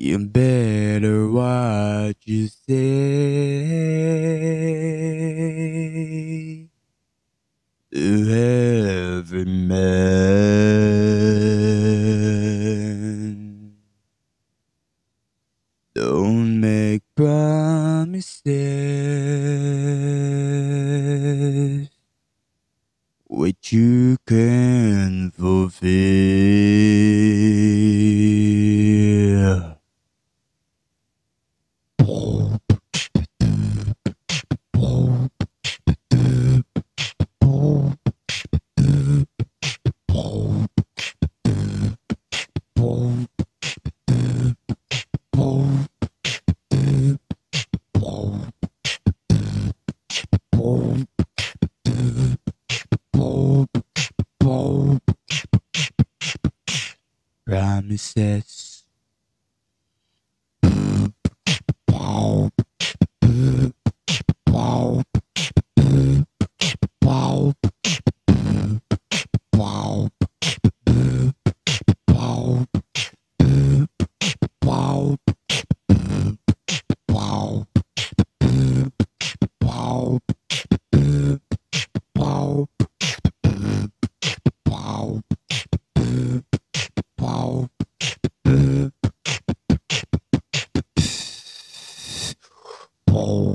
You better watch you say to every man. Don't make promises which you can fulfill. Promises. Oh.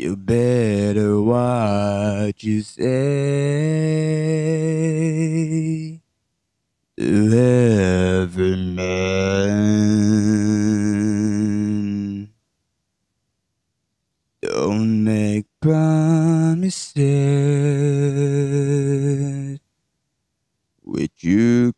You better watch you say to every man. Don't make promises which you